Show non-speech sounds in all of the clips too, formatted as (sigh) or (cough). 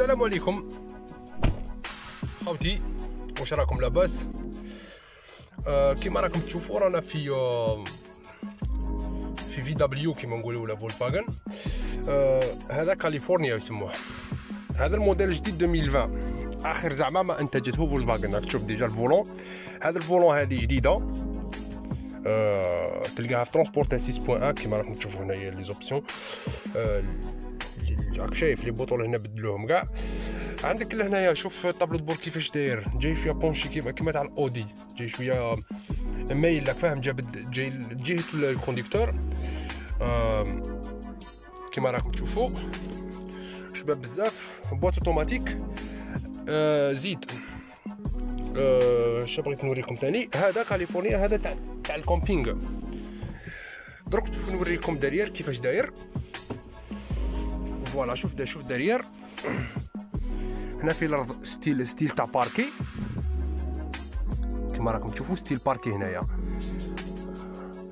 السلام عليكم. خوتي واش راكم لاباس؟ آه راكم تشوفوا رانا في آه في VW كيما نقولوا ولا فولكسواغن آه هذا كاليفورنيا يسموه. هذا الموديل الجديد 2020 آخر زعما ما أنتجته فولكسواغن راك تشوف déjà ال volant. هذا ال volant هذه جديدة. آه تلقاها في Transporter 6.1 كيما راكم تشوفوا هنايا les options. آه راك شايف les boutons هنا بدلوهم كاع. عندك لهنايا شوف tableau bord كيفاش داير. جاي شوية penché كيما كيما تاع الأودي. جاي شوية مايل لك فاهم؟ جاب جاي جهة ال conducteur. كيما راكم تشوفوا شباب بزاف boîte automatique. آه زيد آه شنو بغيت نوريكم تاني؟ هذا كاليفورنيا هذا تاع تاع ال camping. دروك تشوفوا نوريكم derrière كيفاش داير. voilà شوف دا شوف derrière. (clears throat) هنا في الأرض style style تاع باركي. كما راكم تشوفوا style parquet هنايا.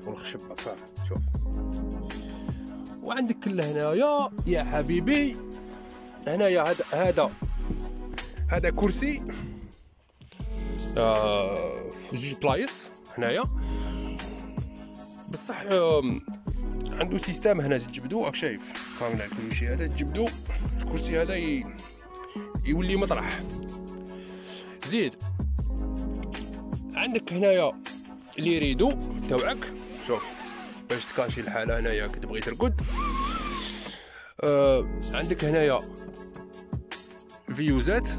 والخشب فاهم شوف. وعندك كله هنايا. يا حبيبي. هنايا هذا هذا. هذا كرسي. آه جوج بلايص هنايا. بصح آه عنده système هنا تجبدو راك شايف. فاهمنا الكرسي هذا تجبدو الكرسي هذا ي... يولي مطرح. زيد. عندك هنايا les rideaux تاوعك شوف باش تكاشي الحالة هنايا كي تبغي ترقد. آه عندك هنايا فيوزات.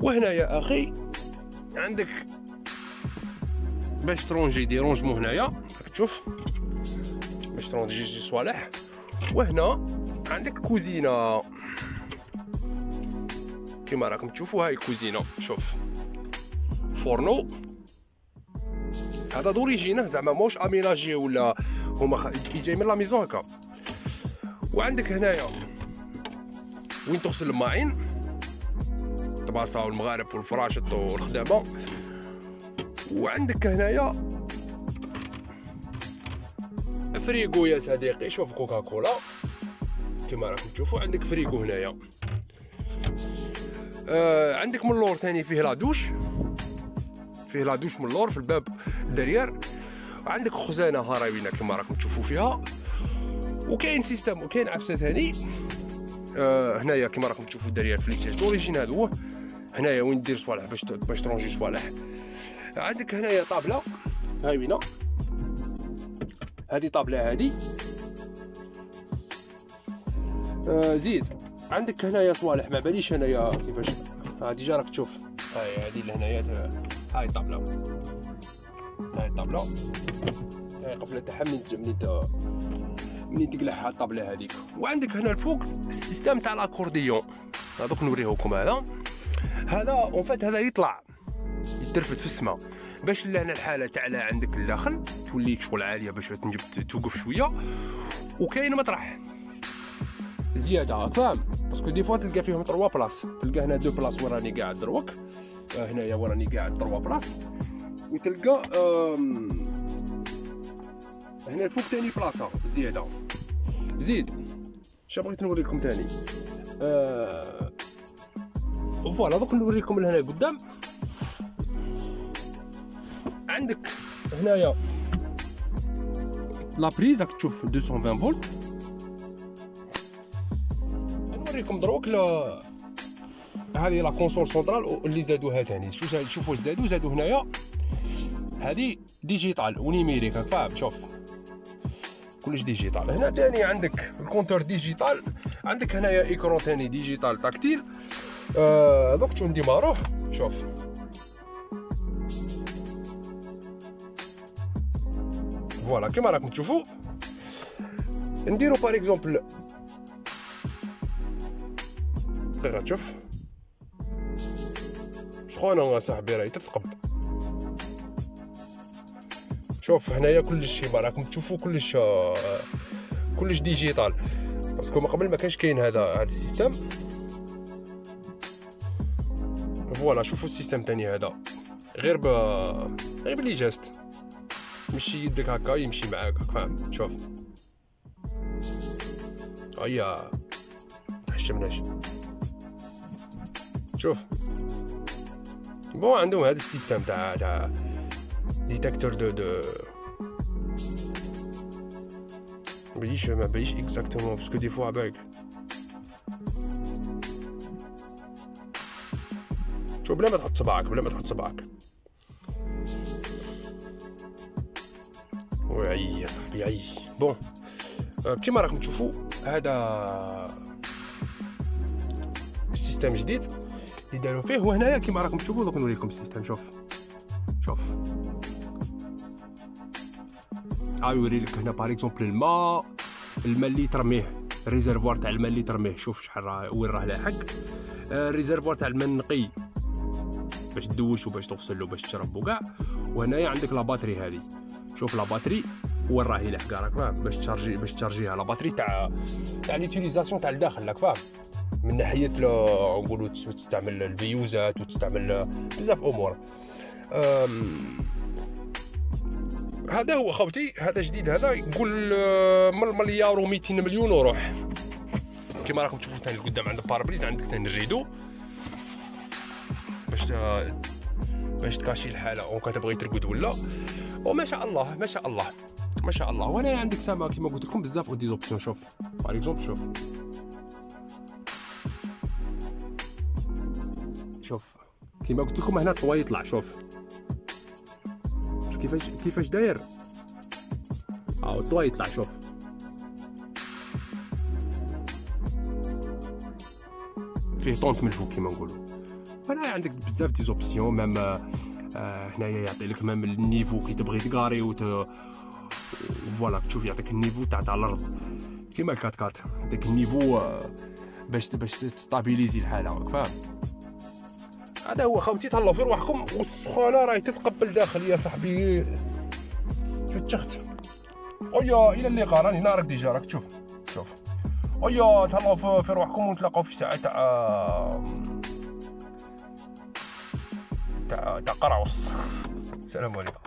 وهنايا أخي عندك باش ترونجي des rangements هنايا. تشوف. باش ترونجي شي صوالح. وهنا عندك كوزينة. كيما راكم تشوفوا هاي الكوزينة. شوف. فورنو هذا d'origine زعما موش aménagé ولا هما خ... جاي من la maison هكا وعندك هنايا وين تغسل الماعين الطباسه والمغارف والفراش والخدامه وعندك هنايا فريغو يا صديقي شوف كوكا كولا كما راكم تشوفوا عندك فريغو هنايا آه عندك من اللور ثاني فيه la douche فيه la douche من اللور في الباب derrière عندك خزانة هراوينة كما راكم تشوفوا فيها. وكاين système وكاين عفسة ثاني. آه هنايا كما راكم تشوفوا derrière في les sièges d'origine هو هنايا وين دير صوالح باش باش ترونجي صوالح. عندك هنايا طابلة هاوينه هذه طابلة هذه آه زيد عندك هنايا صوالح. ما باليش هنايا كيفاش. déjà راك تشوف. هاي هذه لهنايا هاي الطابله هاي الطابله هاي قفله تاعها منين منين تقلعها الطابله هذيك؟ وعندك هنا الفوق ال système تاع l'accordéon هذوك نوريهوكم هذا. هذا en fait هذا يطلع. يترفد في السماء. باش لهنا الحالة تعلى عندك الداخل توليك شغل عاليه باش تنجم توقف شوية. وكاين مطرح. زيادة فاهم؟ parce que des fois تلقى فيهم 3 places تلقى هنا deux places وين راني قاعد دروك. هنايا وين راني قاعد 3 places وتلقى هنا الفوق تاني بلاصة زيادة. زيد شنو بغيت نوريكم تاني؟ آه voilà دوك نوريكم لهنا قدام. عندك هنايا la prise راك تشوف 220 فولت. نوريكم دروك لا هذه la console centrale اللي زادوها ثاني شوف شوفوا واش زادوا زادوا هنايا. هذه digital و numérique فاهم شوف. كلش digital. هنا ثاني عندك ال compteur digital. عندك هنايا écran ثاني digital tactile. آه دوك شو نديماروه شوف. voilà كيما راكم تشوفوا. نديرو par exemple تشوف. سخونه صاحبي راهي تثقب شوف هنايا كلشي راكم تشوفوا كلش كلش digital. parce que ما قبل ما كانش كاين هذا هذا ال système. voilà شوفوا ال système تاني هذا. غير ب غير ب les gestes. تمشي يدك هكا يمشي معاك فاهم؟ شوف. هيا. تحشمناش شوف. bon عندهم هذا ال système تاع تاع détecteur de de بليش ما بليش exactement parce que des fois بالك شوف بلا ما تحط صباعك بلا ما تحط صباعك وعي يا صاحبي عي bon كيما راكم تشوفوا هذا ال système جديد اللي داروا فيه وهنايا كيما راكم تشوفوا دوك نوريكم ال système. شوف. شوف. ها يوري لك هنا par exemple الماء. الماء اللي ترميه. ال réservoir تاع الماء اللي ترميه. شوف شحال راه وين راه لاحق. ال réservoir تاع الماء النقي. باش تدوش وباش تغسل وباش تشرب وكاع. وهنايا عندك la batterie هذه. شوف la batterie وين راهي لاحقة؟ راك فاهم؟ باش تشارجي باش تشارجيها. la batterie تاع تاع l'utilisation تاع الداخل راك فاهم؟ من ناحية نقولوا تستعمل الفيوزات وتستعمل بزاف أمور. هذا هو خوتي هذا جديد هذا يقول آه، من مليار و200 مليون وروح. كما راكم تشوفوا ثاني قدام عند pare-brise عندك ثاني ال rideau باش باش تكاشي الحالة أو كتبغي ترقد ولا؟ وما شاء الله ما شاء الله ما شاء الله. وأنا عندك سما كما قلت لكم بزاف des options شوف. par exemple شوف. شوف. كما قلت لكم هنا toit يطلع شوف. شوف كيفاش كيفاش داير. ها toit يطلع شوف. فيه tente من الفوق كيما نقولوا. هنا عندك بزاف des options même آه هنايا يعطي لك même ال niveau كي تبغي تقاري وت voilà تشوف يعطيك ال niveau تاع تاع الأرض. كيما الكات كات. يعطيك ال niveau آه باش باش تستابيليزي الحالة فاهم؟ هذا هو خوتي تهلاو في روحكم. والسخونه راهي تتقبل داخل يا صاحبي. فتشخت. اويا إلى اللقاء. راني هنا راك ديجا راك. تشوف شوف. اويا تهلاو في روحكم ونتلاقاو في ساعة تاع تاع تاع قرعص (laughs) السلام عليكم.